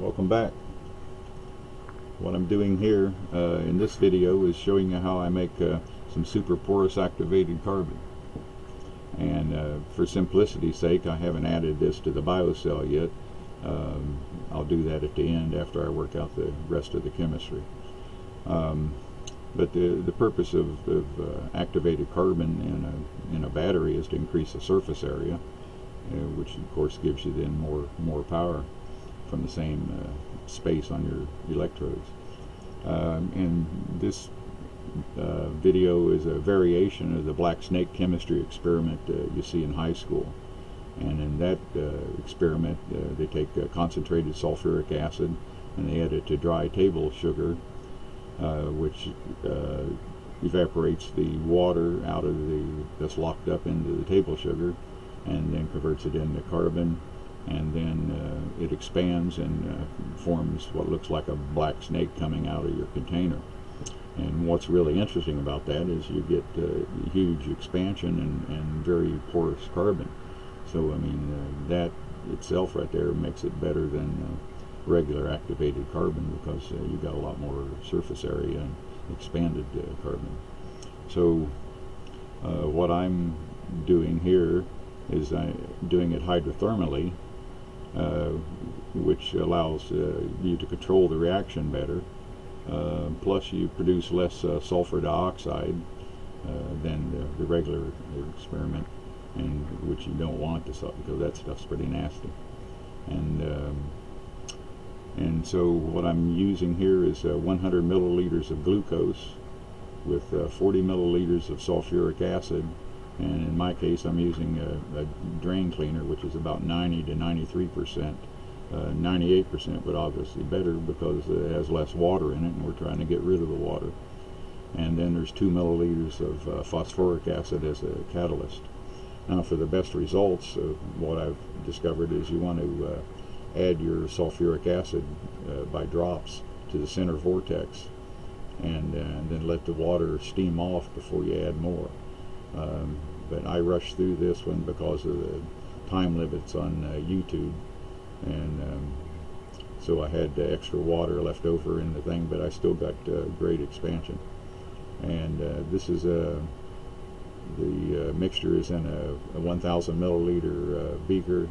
welcome back. What I'm doing here uh, in this video is showing you how I make uh, some super porous activated carbon. And uh, for simplicity's sake I haven't added this to the biocell yet. Um, I'll do that at the end after I work out the rest of the chemistry. Um, but the, the purpose of, of uh, activated carbon in a, in a battery is to increase the surface area uh, which of course gives you then more more power from the same uh, space on your electrodes. Um, and this uh, video is a variation of the black snake chemistry experiment uh, you see in high school. And in that uh, experiment, uh, they take concentrated sulfuric acid and they add it to dry table sugar, uh, which evaporates the water out of the that's locked up into the table sugar and then converts it into carbon and then uh, it expands and uh, forms what looks like a black snake coming out of your container. And what's really interesting about that is you get uh, huge expansion and, and very porous carbon. So I mean uh, that itself right there makes it better than uh, regular activated carbon because uh, you got a lot more surface area and expanded carbon. So what I'm doing here is I'm doing it hydrothermally which allows uh, you to control the reaction better. Uh, plus you produce less sulfur dioxide than the, the, regular experiment, and which you don't want to because that stuff's pretty nasty. And um, and so what I'm using here is uh, 100 milliliters of glucose with uh, 40 milliliters of sulfuric acid and in my case I'm using a, a drain cleaner which is about 90 to 93 percent 98 uh, percent but obviously better because it has less water in it and we're trying to get rid of the water. And then there's two milliliters of uh, phosphoric acid as a catalyst. Now for the best results uh, what I've discovered is you want to uh, add your sulfuric acid uh, by drops to the center vortex and, and then let the water steam off before you add more um, but I rushed through this one because of the time limits on uh, YouTube, and um, so I had uh, extra water left over in the thing, but I still got uh, great expansion. And uh, this is a the uh, mixture is in a, a 1,000 milliliter uh, beaker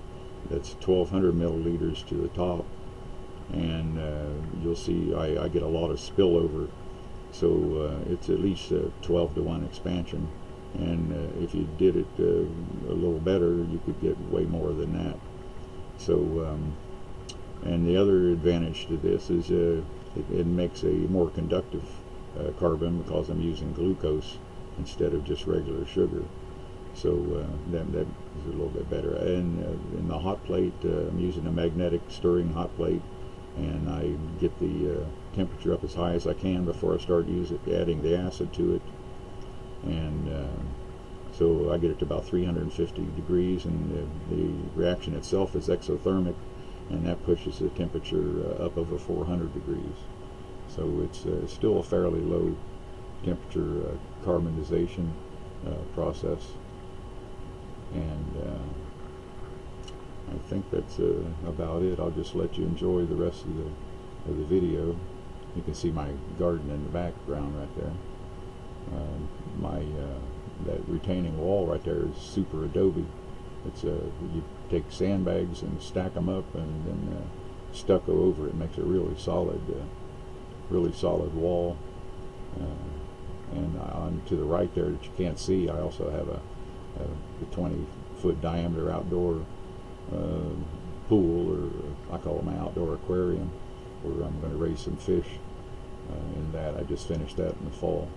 that's 1,200 milliliters to the top, and you'll see I, I, get a lot of spillover, so it's at least a 12 to 1 expansion and uh, if you did it uh, a little better you could get way more than that. So um, and the other advantage to this is uh, it, it, makes a more conductive uh, carbon because I'm using glucose instead of just regular sugar. So uh, that, that is a little bit better. And uh, in the hot plate I'm using a magnetic stirring hot plate and I get the temperature up as high as I can before I start using adding the acid to it and uh, so I get it to about 350 degrees and the, the, reaction itself is exothermic and that pushes the temperature uh, up over 400 degrees. So it's uh, still a fairly low temperature uh, carbonization uh, process. And uh, I think that's about it. I'll just let you enjoy the rest of the, of the video. You can see my garden in the background right there. Um, my uh, that retaining wall right there is super adobe. It's a uh, you take sandbags and stack them up and then uh, stucco over it makes a really solid, uh, really solid wall. Uh, and on to the right there that you can't see, I also have a, a 20 foot diameter outdoor uh, pool, or I call it my outdoor aquarium, where I'm going to raise some fish. in that I just finished that in the fall.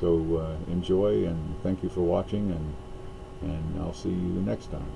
So uh, enjoy and thank you for watching and, and I'll see you next time.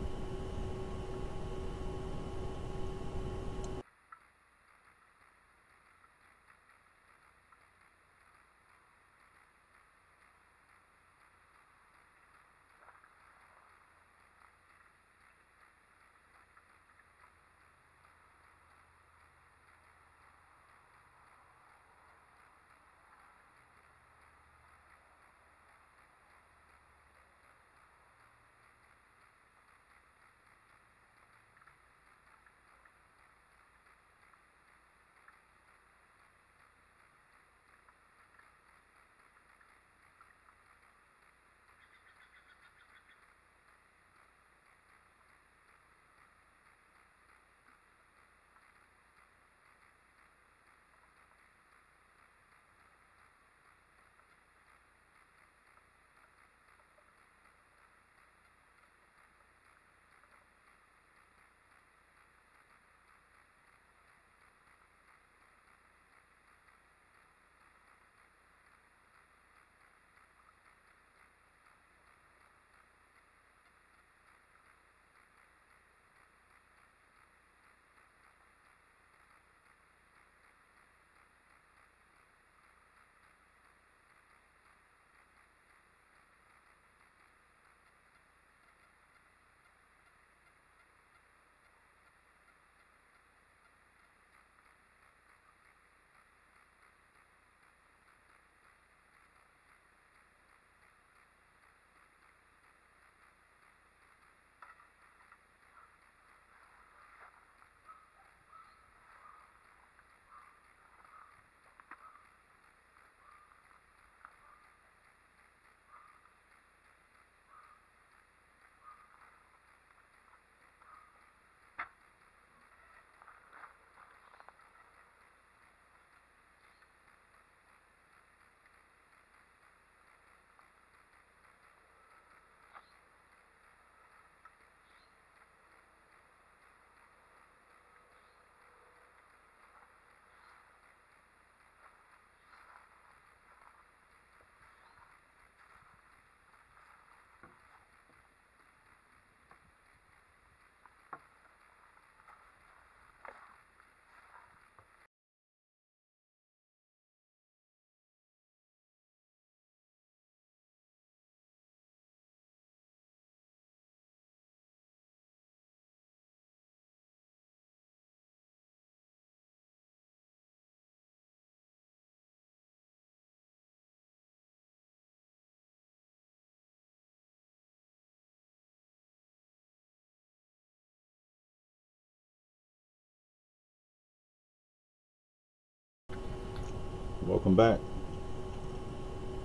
Welcome back.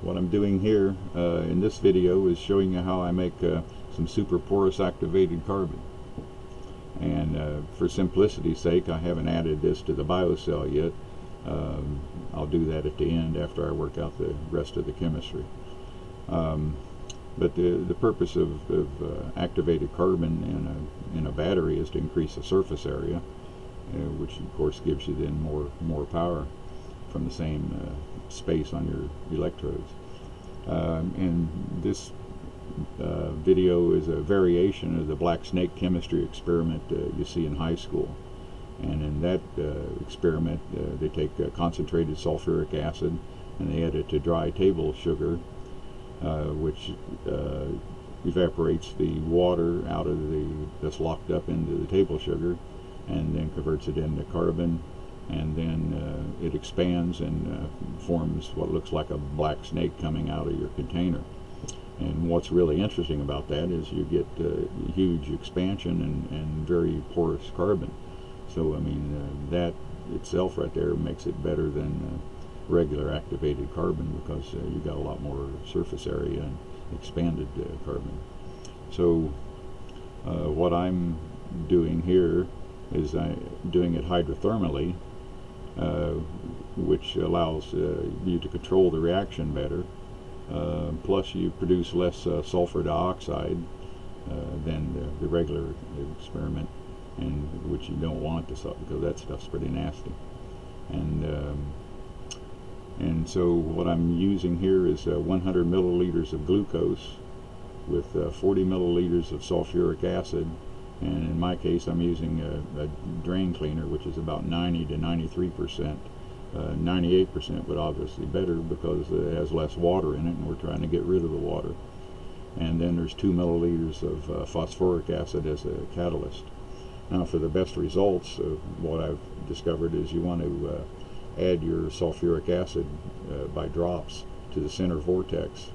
What I'm doing here uh, in this video is showing you how I make uh, some super porous activated carbon. And uh, for simplicity's sake, I haven't added this to the biocell yet. Um, I'll do that at the end after I work out the rest of the chemistry. Um, but the, the purpose of, of uh, activated carbon in a, in a battery is to increase the surface area, uh, which of course gives you then more, more power from the same uh, space on your electrodes. Um, and this uh, video is a variation of the black snake chemistry experiment uh, you see in high school. And in that uh, experiment, uh, they take concentrated sulfuric acid and they add it to dry table sugar, uh, which uh, evaporates the water out of the that's locked up into the table sugar, and then converts it into carbon, and then it expands and forms what looks like a black snake coming out of your container. And what's really interesting about that is you get uh, huge expansion and, and very porous carbon. So, I mean, uh, that itself right there makes it better than uh, regular activated carbon because uh, you got a lot more surface area and expanded uh, carbon. So, uh, what I'm doing here is I'm doing it hydrothermally, which allows you to control the reaction better. Uh, plus you produce less uh, sulfur dioxide uh, than the, the, regular experiment and which you don't want to because that stuff's pretty nasty. And um, and so what I'm using here is uh, 100 milliliters of glucose with uh, 40 milliliters of sulfuric acid and in my case I'm using a, a drain cleaner which is about 90 to 93 percent 98% uh, but obviously better because it has less water in it and we're trying to get rid of the water. And then there's 2 milliliters of uh, phosphoric acid as a catalyst. Now for the best results, uh, what I've discovered is you want to uh, add your sulfuric acid uh, by drops to the center vortex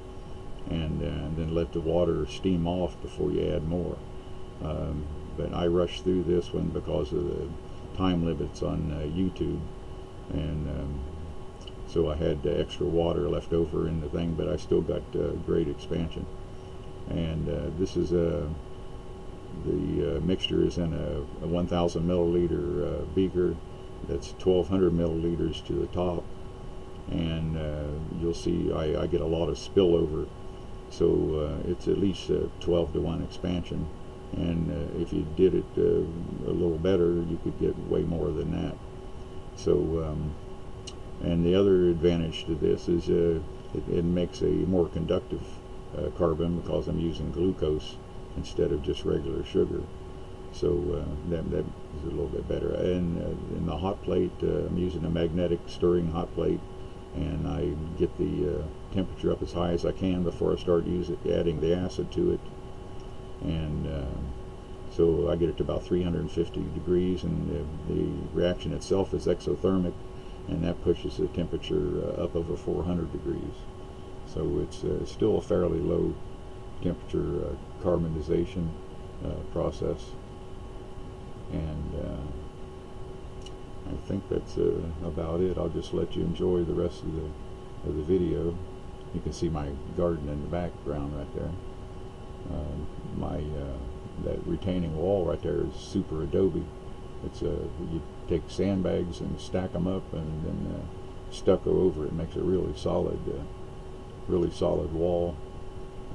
and, and, then let the water steam off before you add more. Um, but I rushed through this one because of the time limits on YouTube. And um, so I had uh, extra water left over in the thing but I still got uh, great expansion. And uh, this is a the uh, mixture is in a, a 1000 milliliter uh, beaker that's 1200 milliliters to the top. And uh, you'll see I, I, get a lot of spillover. So it's at least a 12 to 1 expansion and if you did it a little better you could get way more than that so, um, and the other advantage to this is uh, it, it, makes a more conductive uh, carbon because I'm using glucose instead of just regular sugar. So uh, that, that is a little bit better. And uh, in the hot plate, uh, I'm using a magnetic stirring hot plate, and I get the uh, temperature up as high as I can before I start using adding the acid to it. So I get it to about 350 degrees and the, the reaction itself is exothermic and that pushes the temperature uh, up over 400 degrees. So it's uh, still a fairly low temperature uh, carbonization uh, process. And uh, I think that's uh, about it. I'll just let you enjoy the rest of the, of the video. You can see my garden in the background right there. my that retaining wall right there is super adobe. It's a you take sandbags and stack them up and then uh, stucco over it makes a really solid, uh, really solid wall.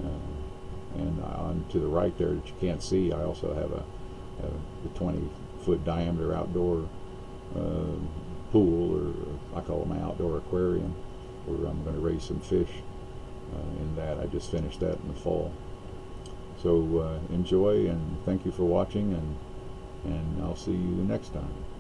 Uh, and on to the right there that you can't see, I also have a, a 20 foot diameter outdoor uh, pool, or I call my outdoor aquarium, where I'm going to raise some fish. Uh, in that, I just finished that in the fall. So uh, enjoy and thank you for watching and, and I'll see you next time.